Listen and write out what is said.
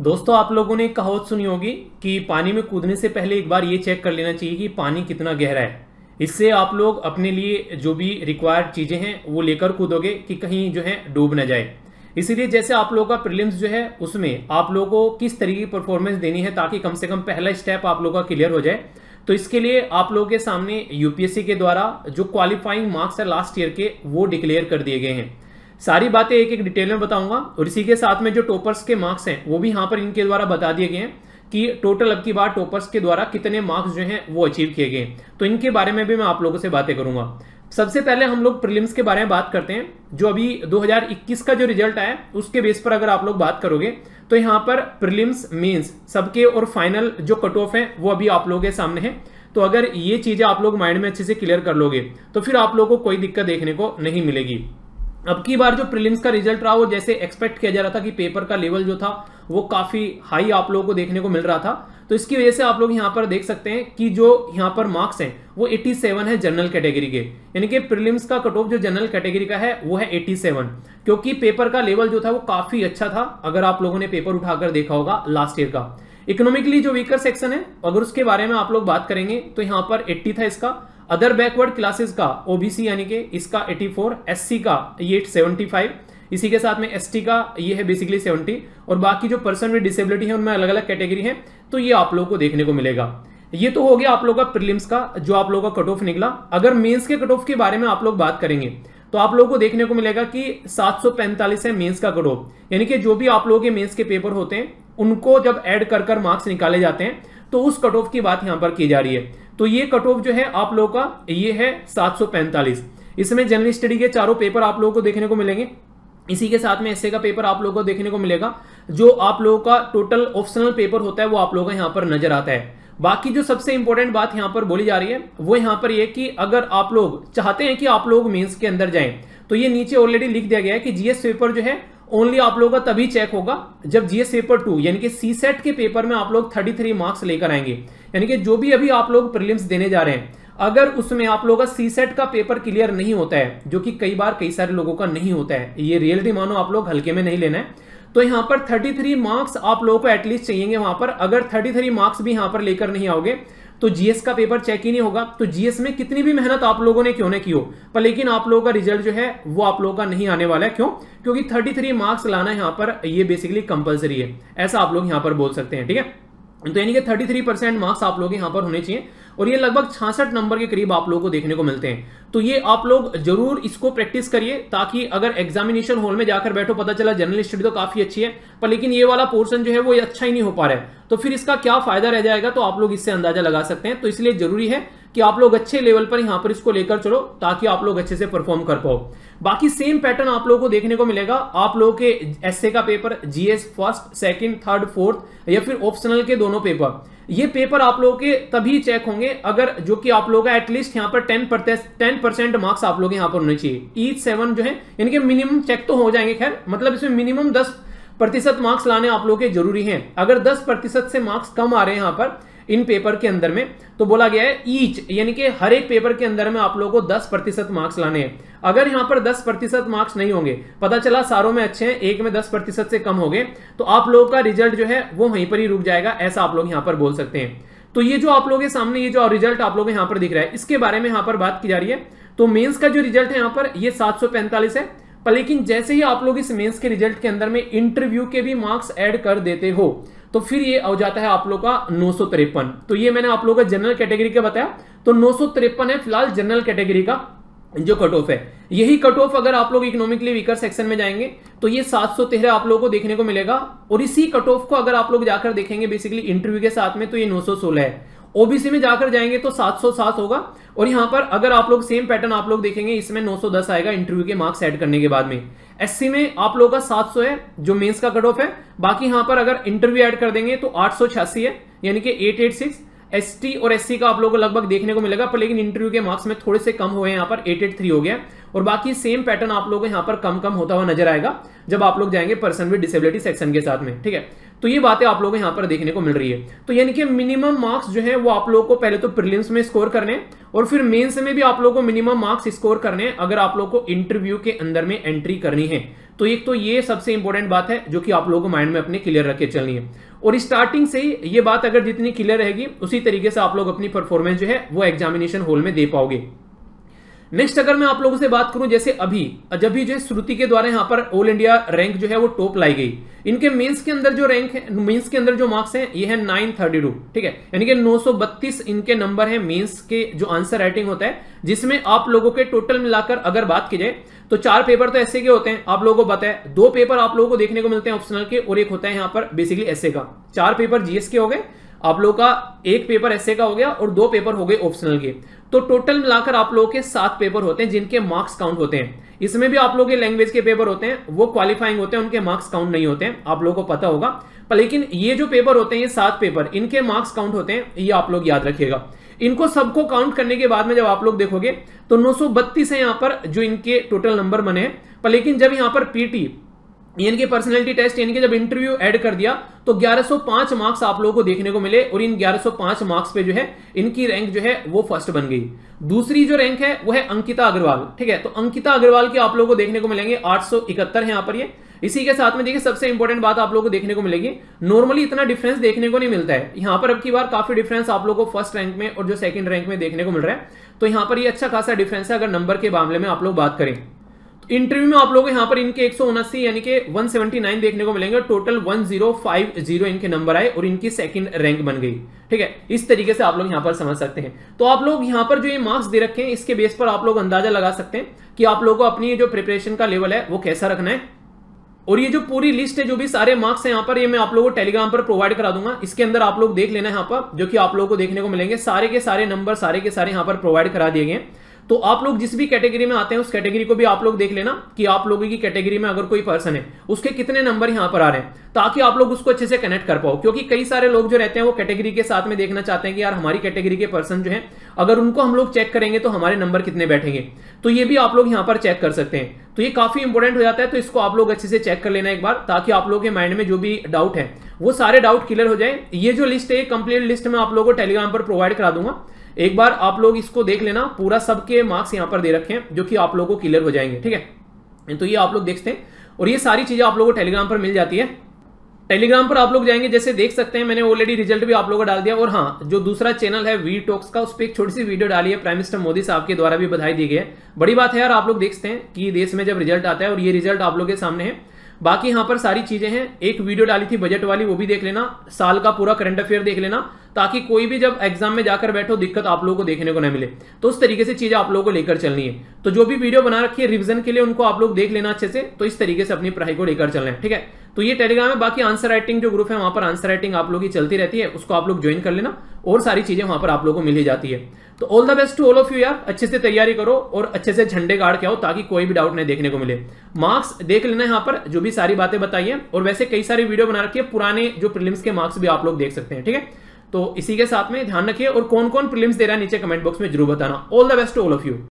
दोस्तों, आप लोगों ने कहावत सुनी होगी कि पानी में कूदने से पहले एक बार ये चेक कर लेना चाहिए कि पानी कितना गहरा है। इससे आप लोग अपने लिए जो भी रिक्वायर्ड चीज़ें हैं, वो लेकर कूदोगे कि कहीं जो है डूब ना जाए। इसीलिए जैसे आप लोगों का प्रीलिम्स जो है, उसमें आप लोगों को किस तरीके की परफॉर्मेंस देनी है ताकि कम से कम पहला स्टेप आप लोगों का क्लियर हो जाए। तो इसके लिए आप लोगों के सामने यूपीएससी के द्वारा जो क्वालिफाइंग मार्क्स है लास्ट ईयर के, वो डिक्लेयर कर दिए गए हैं। सारी बातें एक एक डिटेल में बताऊँगा, और इसी के साथ में जो टॉपर्स के मार्क्स हैं, वो भी यहाँ पर इनके द्वारा बता दिए गए हैं कि टोटल अब की बार टॉपर्स के द्वारा कितने मार्क्स जो हैं, वो अचीव किए गए तो इनके बारे में भी मैं आप लोगों से बातें करूँगा। सबसे पहले हम लोग प्रीलिम्स के बारे में बात करते हैं, जो अभी 2021 का जो रिज़ल्ट आया, उसके बेस पर अगर आप लोग बात करोगे तो यहाँ पर प्रीलिम्स मेंस सबके और फाइनल जो कट ऑफ़ है, वो अभी आप लोगों के सामने है। तो अगर ये चीज़ें आप लोग माइंड में अच्छे से क्लियर कर लोगे तो फिर आप लोगों को कोई दिक्कत देखने को नहीं मिलेगी। अब की बार जो प्रीलिम्स का रिज़ल्ट रहा, वो जैसे एक्सपेक्ट किया जा रहा था कि पेपर का लेवल जो था, वो काफ़ी हाई आप लोगों को देखने को मिल रहा था। तो इसकी वजह से आप लोग यहाँ पर देख सकते हैं कि जो यहाँ पर मार्क्स हैं, वो 87 है जनरल कैटेगरी के। यानी कि प्रीलिम्स का कट ऑफ़ जो जनरल कैटेगरी का है, वो है 87 क्योंकि पेपर का लेवल जो था, वो काफ़ी अच्छा था, अगर आप लोगों ने पेपर उठाकर देखा होगा लास्ट ईयर का। इकोनॉमिकली जो वीकर सेक्शन है, अगर उसके बारे में आप लोग बात करेंगे तो यहाँ पर 80 था इसका। अदर बैकवर्ड क्लासेस का ओबीसी यानी कि इसका 84 एससी का, ये 75 इसी के साथ में एसटी का, ये है बेसिकली 70 और बाकी जो पर्सन विद डिसेबिलिटी है, उनमें अलग अलग कैटेगरी है तो ये आप लोगों को देखने को मिलेगा। ये तो हो गया आप लोग का प्रिलिम्स का, जो आप लोगों का कट ऑफ़ निकला। अगर मेन्स के कट ऑफ़ के बारे में आप लोग बात करेंगे तो आप लोगों को देखने को मिलेगा कि 745 है मेंस का कट ऑफ़ यानी कि जो भी आप लोगों के मेंस के पेपर होते हैं, उनको जब ऐड कर कर मार्क्स निकाले जाते हैं तो उस कट ऑफ़ की बात यहाँ पर की जा रही है। तो ये कट ऑफ़ जो है आप लोगों का, ये है 745 इसमें जनरल स्टडी के चारों पेपर आप लोगों को देखने को मिलेंगे। इसी के साथ में एसए का पेपर आप लोगों को देखने को मिलेगा। जो आप लोगों का टोटल ऑप्शनल पेपर होता है, वो आप लोगों का यहाँ पर नज़र आता है। बाकी जो सबसे इंपॉर्टेंट बात यहाँ पर बोली जा रही है, वो यहाँ पर ये कि अगर आप लोग चाहते हैं कि आप लोग मेंस के अंदर जाएँ तो ये नीचे ऑलरेडी लिख दिया गया है कि जीएस पेपर जो है ओनली आप लोगों का तभी चेक होगा जब जीएस पेपर टू यानी कि सी सेट के पेपर में आप लोग 33 मार्क्स लेकर आएँगे। यानी कि जो भी अभी आप लोग प्रीलिम्स देने जा रहे हैं, अगर उसमें आप लोगों का सी सेट का पेपर क्लियर नहीं होता है, जो कि कई बार कई सारे लोगों का नहीं होता है, ये रियलिटी मानो आप लोग हल्के में नहीं लेना है तो यहाँ पर 33 मार्क्स आप लोगों को एटलीस्ट चाहिए वहाँ पर। अगर 33 मार्क्स भी यहाँ पर लेकर नहीं आओगे तो जीएस का पेपर चेक ही नहीं होगा। तो जीएस में कितनी भी मेहनत आप लोगों ने क्यों ना की हो, पर लेकिन आप लोगों का रिज़ल्ट जो है, वो आप लोगों का नहीं आने वाला है। क्यों? क्योंकि 33 मार्क्स लाना यहाँ पर, ये बेसिकली कंपलसरी है। ऐसा आप लोग यहाँ पर बोल सकते हैं, ठीक है? तो यानी कि 33 परसेंट मार्क्स आप लोग यहाँ पर होने चाहिए और ये लगभग छियासठ नंबर के करीब आप लोगों को देखने को मिलते हैं। तो ये आप लोग ज़रूर इसको प्रैक्टिस करिए ताकि अगर एग्जामिनेशन हॉल में जाकर बैठो, पता चला जनरल स्टडी तो काफ़ी अच्छी है, पर लेकिन ये वाला पोर्शन जो है वो अच्छा ही नहीं हो पा रहा है। तो फिर इसका क्या फ़ायदा रह जाएगा तो आप लोग इससे अंदाज़ा लगा सकते हैं। तो इसलिए ज़रूरी है कि आप लोग अच्छे लेवल पर यहाँ पर इसको लेकर चलो ताकि आप लोग अच्छे से परफॉर्म कर पाओ। बाकी सेम पैटर्न आप लोगों को देखने को मिलेगा। आप लोगों के एसए का paper GS first second third fourth या फिर ऑप्शनल के दोनों पेपर ये पेपर आप लोगों के तभी चेक होंगे अगर जो कि आप लोगों का एटलीस्ट यहाँ पर टेन टेन परसेंट मार्क्स आप लोग यहाँ पर होने चाहिए। ईच सेवन जो है, यानी कि मिनिमम चेक तो हो जाएँगे, खैर मतलब इसमें मिनिमम दस प्रतिशत मार्क्स लाने आप लोग के ज़रूरी हैं। अगर दस प्रतिशत से मार्क्स कम आ रहे हैं यहाँ पर इन पेपर के अंदर में तो बोला गया है ईच यानी कि हर एक पेपर के अंदर में आप लोगों को 10 प्रतिशत मार्क्स लाने हैं। अगर यहाँ पर 10 प्रतिशत मार्क्स नहीं होंगे, पता चला सारों में अच्छे हैं, एक में 10 प्रतिशत से कम हो गए तो आप लोगों का रिज़ल्ट जो है, वो वहीं पर ही रुक जाएगा, ऐसा आप लोग यहाँ पर बोल सकते हैं। तो ये जो आप लोगों के सामने ये जो रिज़ल्ट आप लोग यहाँ पर दिख रहा है, इसके बारे में यहाँ पर बात की जा रही है। तो मेन्स का जो रिज़ल्ट है यहाँ पर, ये सात सौ पैंतालीस है। पर लेकिन जैसे ही आप लोग इस मेंस के रिज़ल्ट के अंदर में इंटरव्यू के भी मार्क्स ऐड कर देते हो तो फिर ये हो जाता है आप लोग का नौ तो ये मैंने आप लोगों का जनरल कैटेगरी का बताया। तो नौ सौ तिरपन है फ़िलहाल जनरल कैटेगरी का, जो कट ऑफ़ है। यही कट ऑफ़ अगर आप लोग इकोनॉमिकली वीकर सेक्शन में जाएँगे तो ये 713 आप लोगों को देखने को मिलेगा। और इसी कट ऑफ़ को अगर आप लोग जाकर देखेंगे बेसिकली इंटरव्यू के साथ में तो ये 916 है। ओबीसी में जाकर जाएँगे तो 707 होगा। और यहाँ पर अगर आप लोग सेम पैटर्न आप लोग देखेंगे, इसमें 910 आएगा इंटरव्यू के मार्क्स ऐड करने के बाद में। एससी में आप लोगों का 700 है, जो मेंस का कट ऑफ़ है। बाकी यहाँ पर अगर इंटरव्यू ऐड कर देंगे तो आठ सौ छियासी है, यानी कि 886 एसटी और एससी का आप लोगों को लगभग देखने को मिलेगा, पर लेकिन इंटरव्यू के मार्क्स में थोड़े से कम हुए यहाँ पर 883 हो गया। और बाकी सेम पैटर्न आप लोगों को यहाँ पर कम कम होता हुआ नज़र आएगा, जब आप लोग जाएँगे पर्सन विद डिसेबिलिटी सेक्शन के साथ में, ठीक है? तो ये बातें आप लोगों को यहाँ पर देखने को मिल रही है। तो यानी कि मिनिमम मार्क्स जो है, वो आप लोगों को पहले तो प्रिलिम्स में स्कोर करने और फिर मेंस में भी आप लोगों को मिनिमम मार्क्स स्कोर करने अगर आप लोगों को इंटरव्यू के अंदर में एंट्री करनी है। तो एक तो ये सबसे इंपॉर्टेंट बात है जो कि आप लोगों को माइंड में अपने क्लियर रख चलनी है। और स्टार्टिंग से ही ये बात अगर जितनी क्लियर रहेगी, उसी तरीके से आप लोग अपनी परफॉर्मेंस जो है, वो एग्जामिनेशन हॉल में दे पाओगे। नेक्स्ट अगर मैं आप लोगों से बात करूँ, जैसे अभी, जब भी जो है श्रुति के द्वारा यहाँ पर ऑल इंडिया रैंक जो है वो टॉप लाई गई। इनके मेंस के अंदर जो रैंक है मेंस के अंदर जो मार्क्स हैं, ये है 932 ठीक है? यानी कि 932 इनके नंबर है मेंस के जो आंसर राइटिंग होता है, जिसमें आप लोगों के टोटल मिलाकर अगर बात की जाए तो चार पेपर तो ऐसे के होते हैं, आप लोगों को है। दो पेपर आप लोगों को देखने को मिलते हैं ऑप्शनल के, और एक होता है यहाँ पर बेसिकली ऐसे का। चार पेपर जीएस के हो गए आप लोगों का एक पेपर ऐसे का हो गया और दो पेपर हो गए ऑप्शनल के। तो टोटल मिलाकर आप लोगों के सात पेपर होते हैं जिनके मार्क्स काउंट होते हैं। इसमें भी आप लोगों के लैंग्वेज के पेपर होते हैं, वो क्वालिफाइंग होते हैं, उनके मार्क्स काउंट नहीं होते हैं, आप लोगों को पता होगा। पर लेकिन ये जो पेपर होते हैं, ये सात पेपर इनके मार्क्स काउंट होते हैं, ये आप लोग याद रखिएगा। इनको सबको काउंट करने के बाद में जब आप लोग देखोगे तो 932 है यहाँ पर जो इनके टोटल नंबर बने हैं। पर लेकिन जब यहाँ पर पीटी यानी कि पर्सनैलिटी टेस्ट यानी कि जब इंटरव्यू ऐड कर दिया तो 1105 मार्क्स आप लोगों को देखने को मिले और इन 1105 मार्क्स पे जो है, इनकी रैंक जो है, वो फ़र्स्ट बन गई। दूसरी जो रैंक है, वो है अंकिता अग्रवाल, ठीक है? तो अंकिता अग्रवाल की आप लोगों को देखने को मिलेंगे, आठ सौ इकहत्तर है यहाँ पर ये। इसी के साथ में देखिए, सबसे इंपॉर्टेंट बात आप लोगों को देखने को मिलेगी नॉर्मली इतना डिफरेंस देखने को नहीं मिलता है। यहाँ पर अब की बार काफ़ी डिफरेंस आप लोगों को फ़र्स्ट रैंक में और जो सेकंड रैंक में देखने को मिल रहा है। तो यहाँ पर ये अच्छा खासा डिफरेंस है, अगर नंबर के मामले में आप लोग बात करें। इंटरव्यू में आप लोग यहाँ पर इनके एक यानी कि 179 देखने को मिलेंगे टोटल 1050 इनके नंबर आए और इनकी सेकंड रैंक बन गई। ठीक है? इस तरीके से आप लोग यहाँ पर समझ सकते हैं। तो आप लोग यहाँ पर जो ये मार्क्स दे रखे हैं, इसके बेस पर आप लोग अंदाज़ा लगा सकते हैं कि आप लोगों को अपनी जो प्रिपरेशन का लेवल है, वो कैसा रखना है। और ये जो पूरी लिस्ट है, जो भी सारे मार्क्स है यहाँ पर, ये मैं आप लोगों को टेलीग्राम पर प्रोवाइड करा दूँगा। इसके अंदर आप लोग देख लेना यहाँ पर, जो कि आप लोगों को देखने को मिलेंगे। सारे के सारे नंबर सारे के सारे यहाँ पर प्रोवाइड करा दिए गए तो आप लोग जिस भी कैटेगरी में आते हैं, उस कैटेगरी को भी आप लोग देख लेना कि आप लोगों की कैटेगरी में अगर कोई पर्सन है, उसके कितने नंबर यहाँ पर आ रहे हैं, ताकि आप लोग उसको अच्छे से कनेक्ट कर पाओ। क्योंकि कई सारे लोग जो रहते हैं, वो कैटेगरी के साथ में देखना चाहते हैं कि यार, हमारी कैटेगरी के पर्सन जो है, अगर उनको हम लोग चेक करेंगे तो हमारे नंबर कितने बैठेंगे? तो ये भी आप लोग यहाँ पर चेक कर सकते हैं। तो ये काफ़ी इंपॉर्टेंट हो जाता है तो इसको आप लोग अच्छे से चेक कर लेना एक बार, ताकि आप लोगों के माइंड में जो भी डाउट है, वो सारे डाउट क्लियर हो जाए। ये जो लिस्ट है कंप्लीट लिस्ट में आप लोगों को टेलीग्राम पर प्रोवाइड करा दूँगा। एक बार आप लोग इसको देख लेना, पूरा सबके मार्क्स यहाँ पर दे रखे हैं, जो कि आप लोगों को क्लियर हो जाएँगे, ठीक है? तो ये आप लोग देखते हैं, और ये सारी चीज़ें आप लोगों को टेलीग्राम पर मिल जाती है। टेलीग्राम पर आप लोग जाएँगे, जैसे देख सकते हैं, मैंने ऑलरेडी रिज़ल्ट भी आप लोगों को डाल दिया, और हाँ जो दूसरा चैनल है वी टॉक्स का, उस पर एक छोटी सी वीडियो डाली है प्राइम मिनिस्टर मोदी साहब के द्वारा भी बधाई दी गई है। बड़ी बात है यार, आप लोग देखते हैं कि देश में जब रिज़ल्ट आता है, और ये रिज़ल्ट आप लोग के सामने है बाकी यहाँ पर सारी चीज़ें हैं। एक वीडियो डाली थी बजट वाली, वो भी देख लेना। साल का पूरा करंट अफेयर देख लेना, ताकि कोई भी जब एग्ज़ाम में जाकर बैठो, दिक्कत आप लोगों को देखने को न मिले। तो उस तरीके से चीज़ें आप लोगों को लेकर चलनी है। तो जो भी वीडियो बना रखी है रिविजन के लिए उनको आप लोग देख लेना अच्छे से। तो इस तरीके से अपनी पढ़ाई को लेकर चलना है, ठीक है? तो ये टेलीग्राम है, बाकी आंसर राइटिंग जो ग्रुप है, वहाँ पर आंसर राइटिंग आप लोग की चलती रहती है, उसको आप लोग ज्वाइन कर लेना और सारी चीज़ें वहाँ पर आप लोगों को मिल जाती है। तो all the best to all of you यार, अच्छे से तैयारी करो और अच्छे से झंडे गाड़ के आओ ताकि कोई भी डाउट नहीं देखने को मिले। मार्क्स देख लेना यहाँ पर, जो भी सारी बातें बताइए और वैसे कई सारी वीडियो बना रखी है, पुराने जो प्रिलिम्स के मार्क्स भी आप लोग देख सकते हैं, ठीक है? तो इसी के साथ में ध्यान रखिए और कौन कौन प्रिलिम्स दे रहा है नीचे कमेंट बॉक्स में ज़रूर बताना। All the best to all of you